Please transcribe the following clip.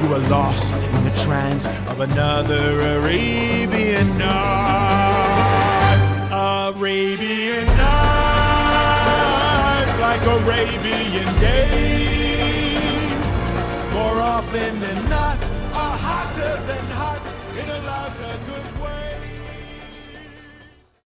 You are lost in the trance of another Arabian night. Arabian nights like Arabian days. More often than not, are hotter than hot in a louder good